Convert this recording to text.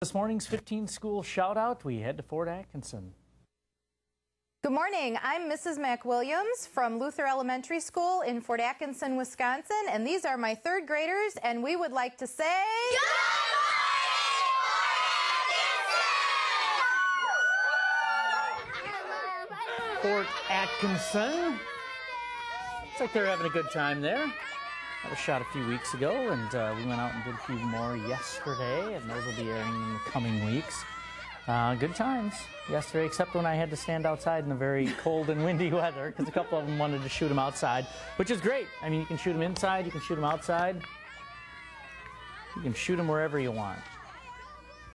This morning's 15 school shout out, we head to Fort Atkinson. Good morning. I'm Mrs. McWilliams from Luther Elementary School in Fort Atkinson, Wisconsin, and these are my third graders, and we would like to say. Fort Atkinson. Looks like they're having a good time there. That was shot a few weeks ago, and uh, we went out and did a few more yesterday, and those will be airing in the coming weeks. Uh, good times yesterday, except when I had to stand outside in the very cold and windy weather because a couple of them wanted to shoot them outside, which is great. I mean, you can shoot them inside, you can shoot them outside, you can shoot them wherever you want.